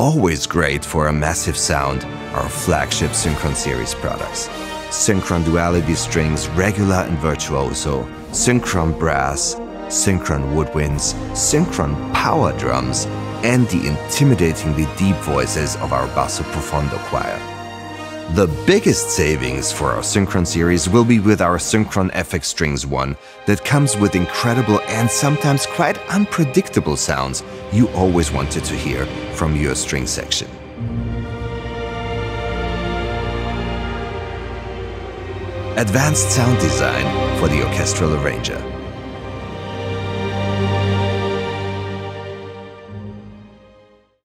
always great for a massive sound, our flagship Synchron series products. Synchron Duality strings, regular and virtuoso, Synchron brass, Synchron woodwinds, Synchron power drums, and the intimidatingly deep voices of our Basso Profondo choir. The biggest savings for our Synchron series will be with our Synchron FX Strings 1 that comes with incredible and sometimes quite unpredictable sounds you always wanted to hear from your string section. Advanced sound design for the orchestral arranger.